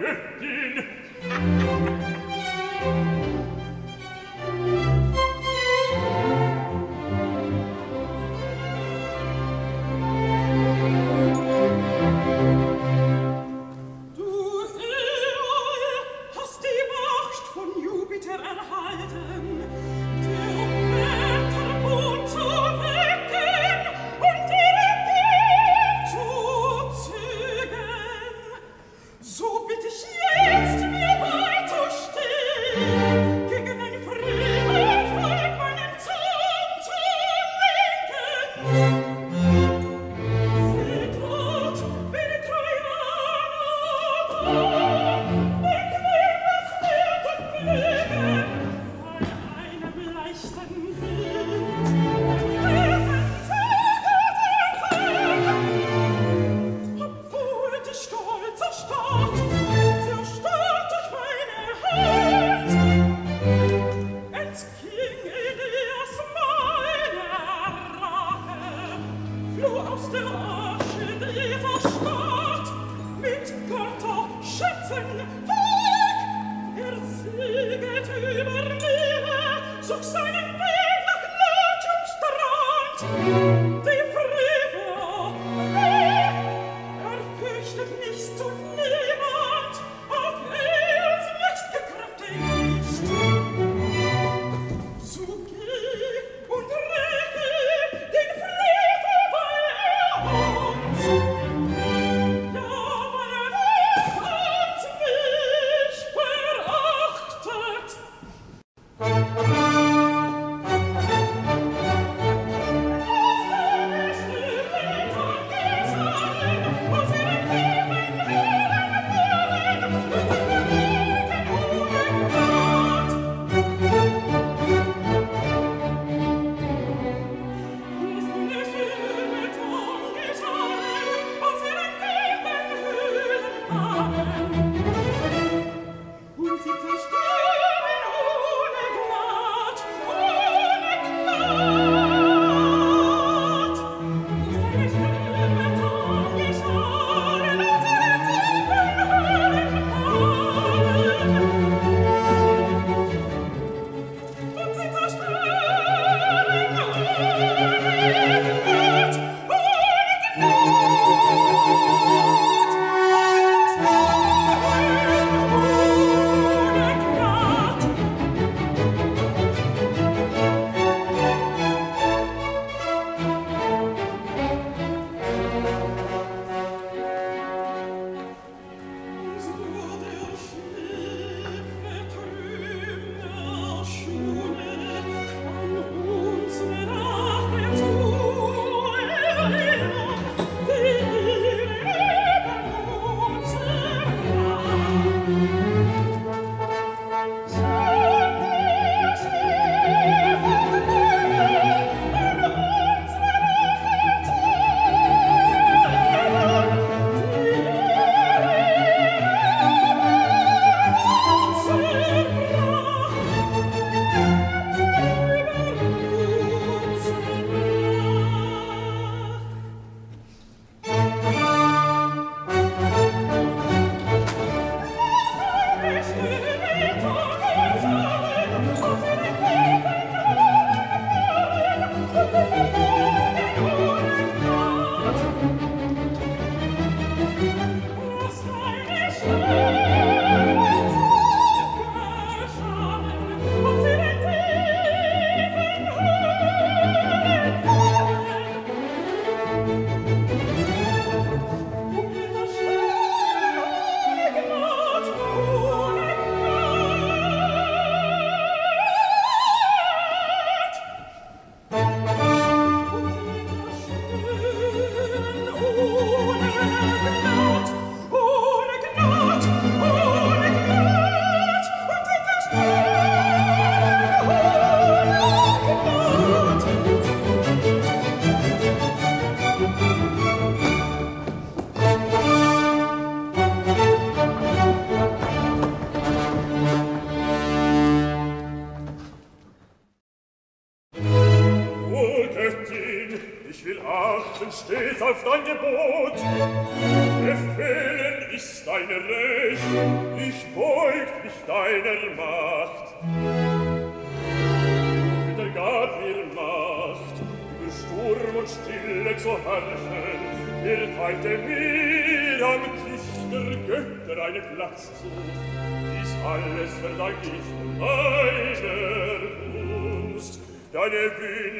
Göttin!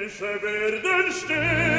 Fische werden still,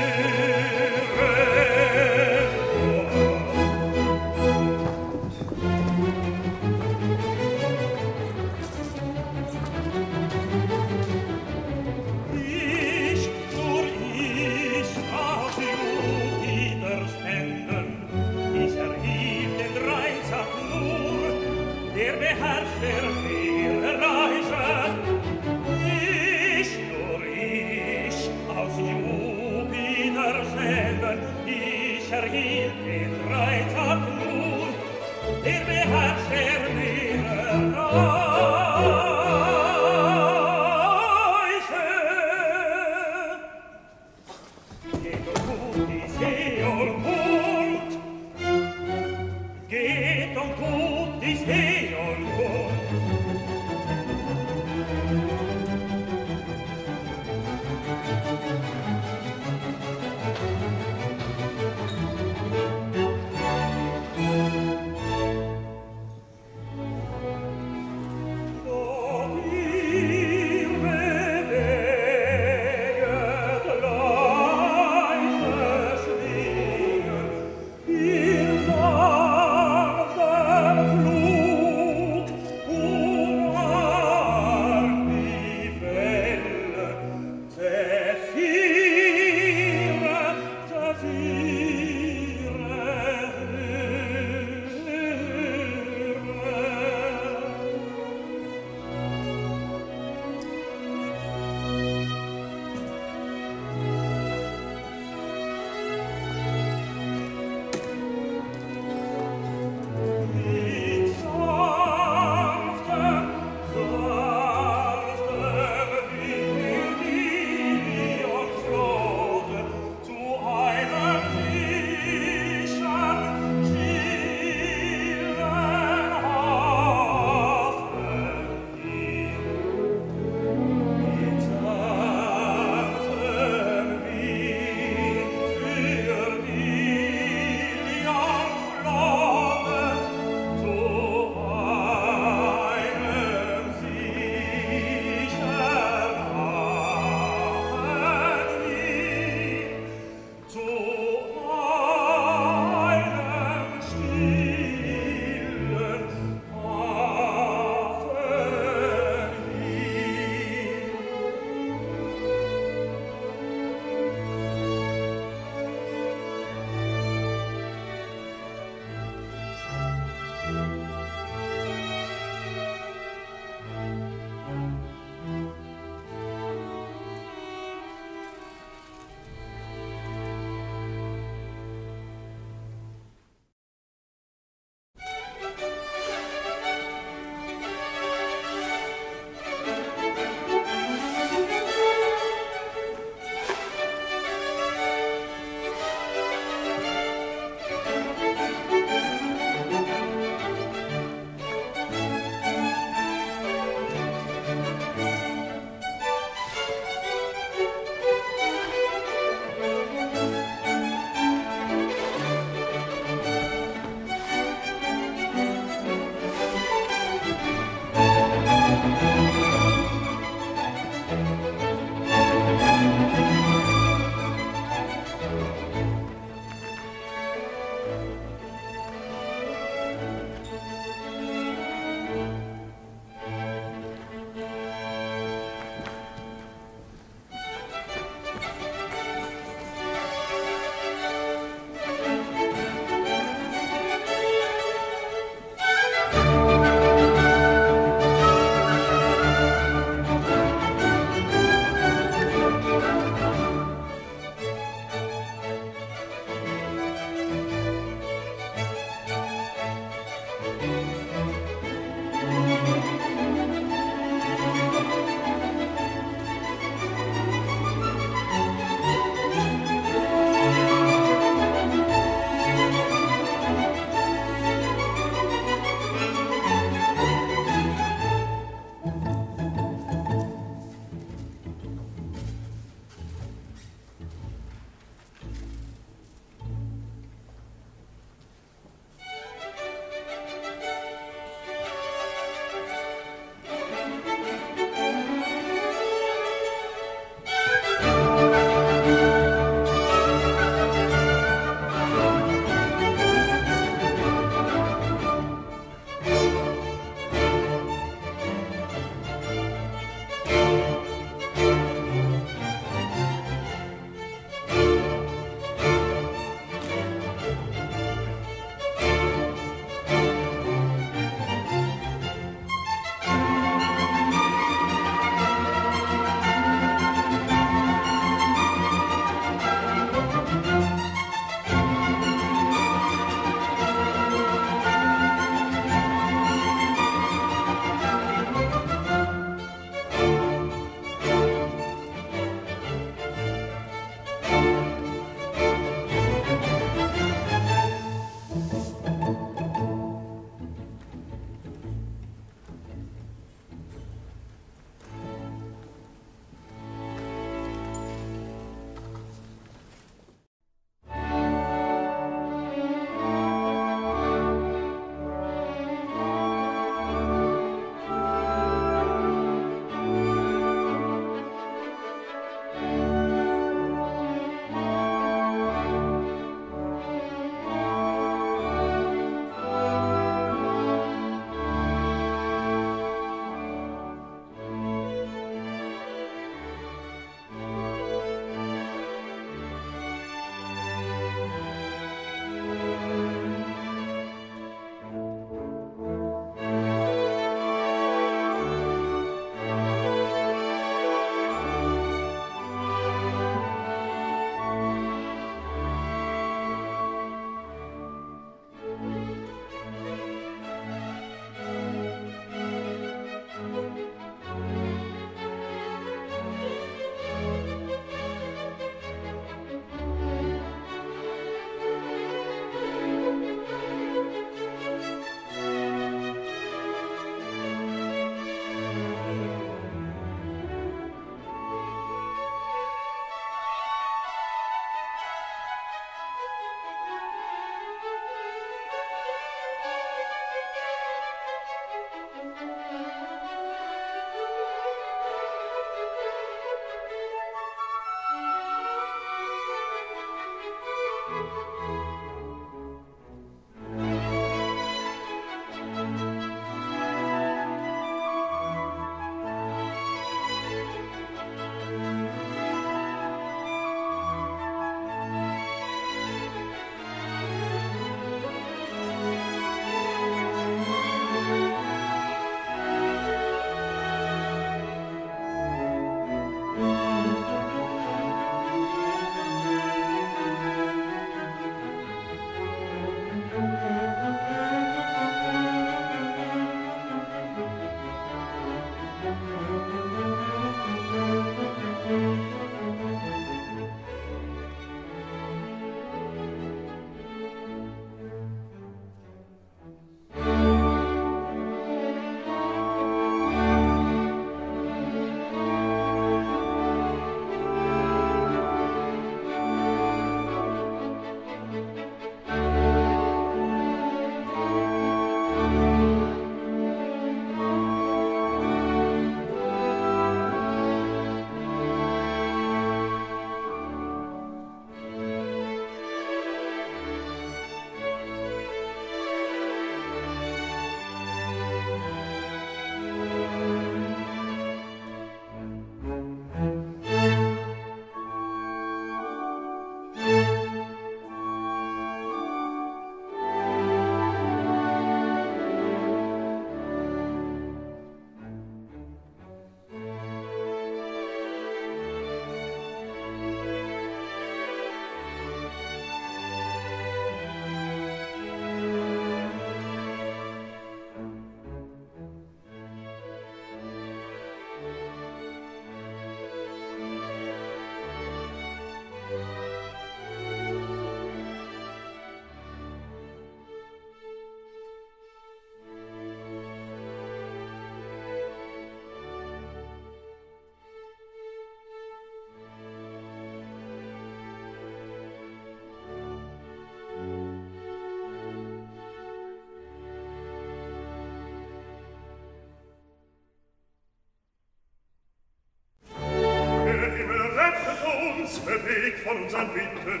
erblicken,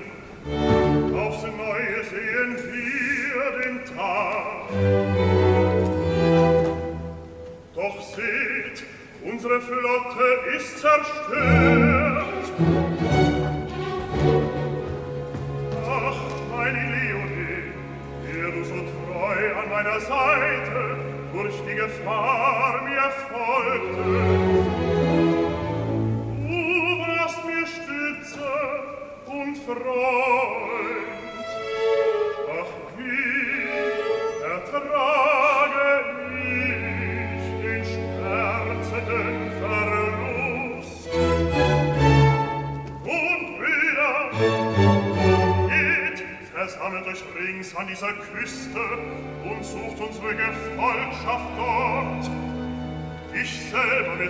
aufs Neue sehen wir den Tag. Doch seht, unsere Flotte ist zerstört. Ach, meine Leonie, wär du so treu an meiner Seite durch die Gefahr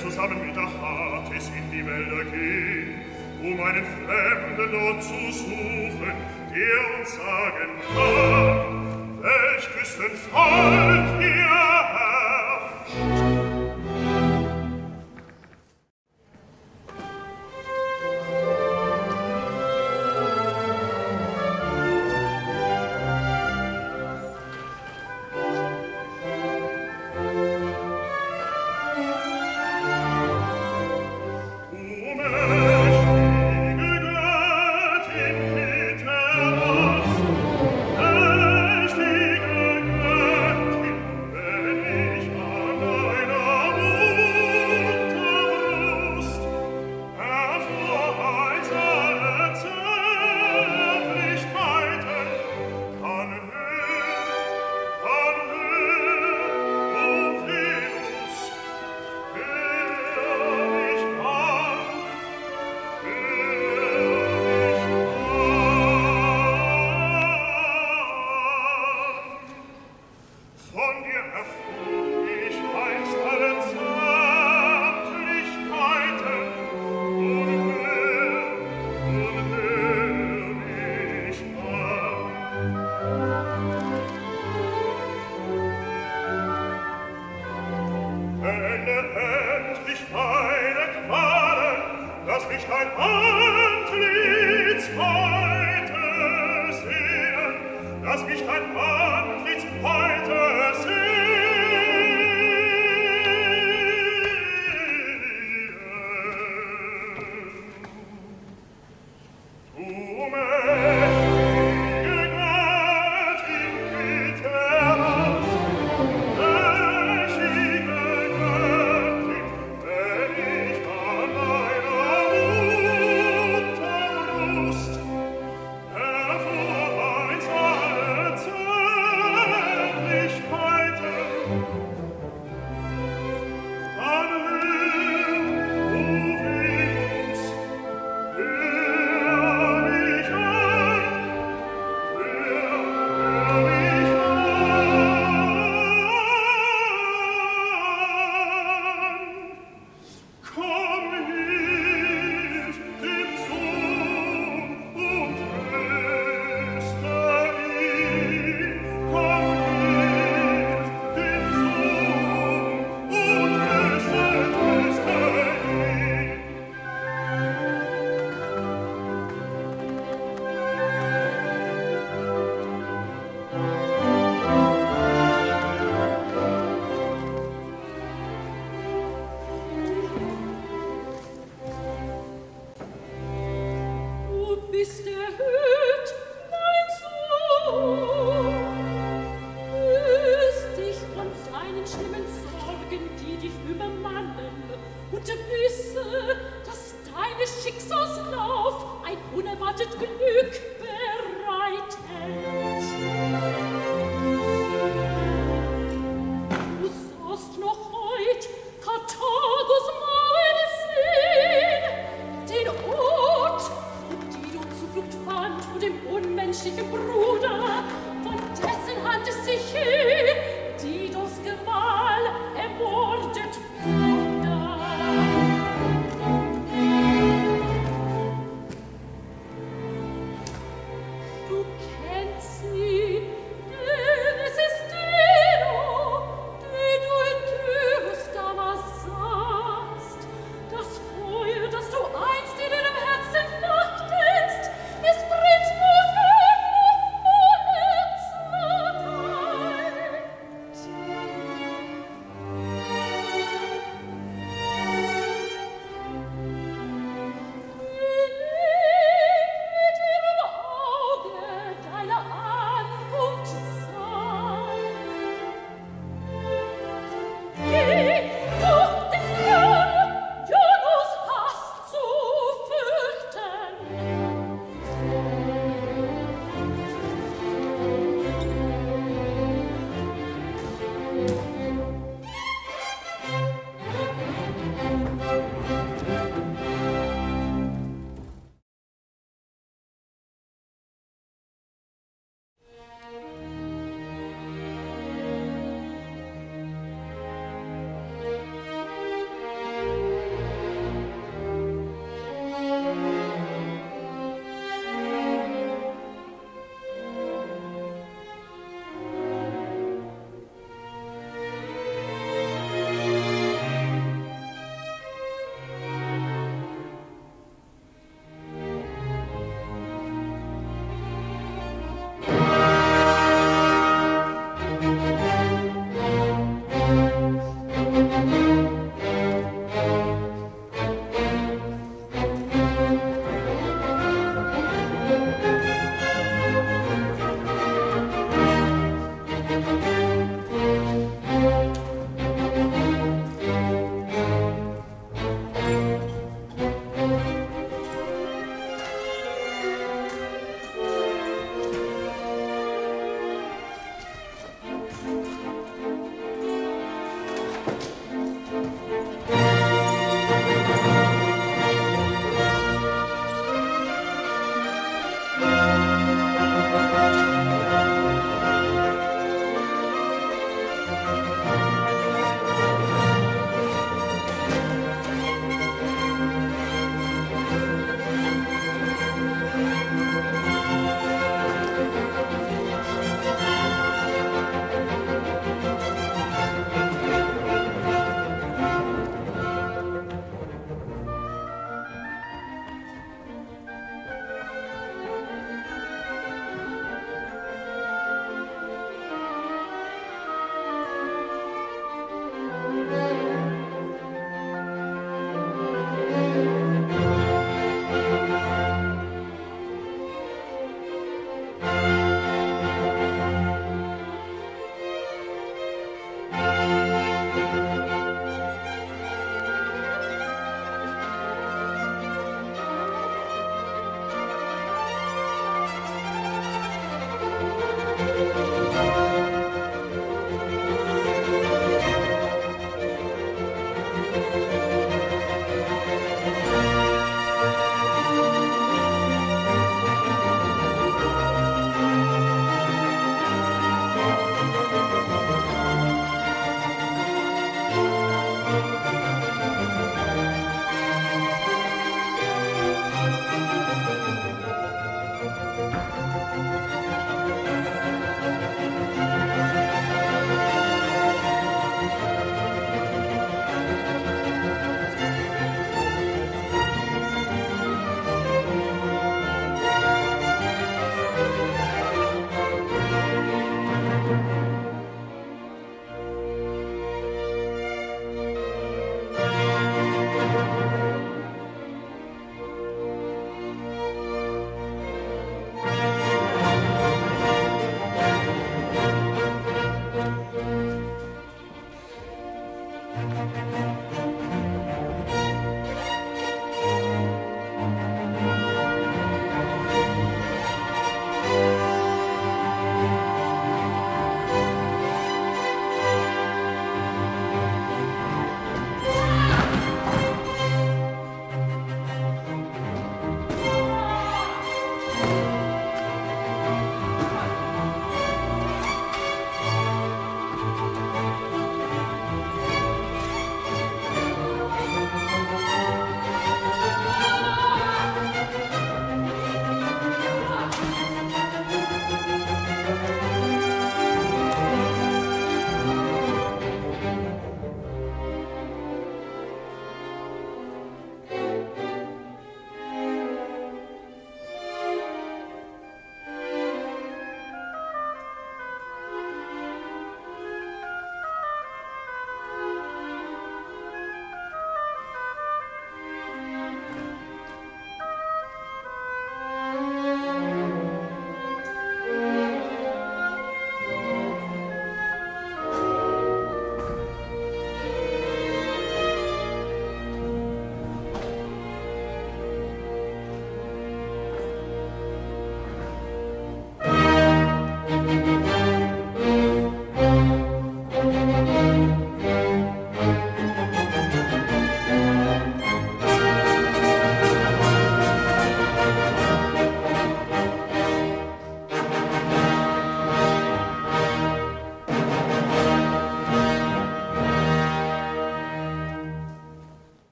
zusammen mit Achates in die Wälder ging, um einen Fremden dort zu suchen, der uns sagen kann, welch Küstenfall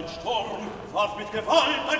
ein Sturm, warf mit Gewalt ein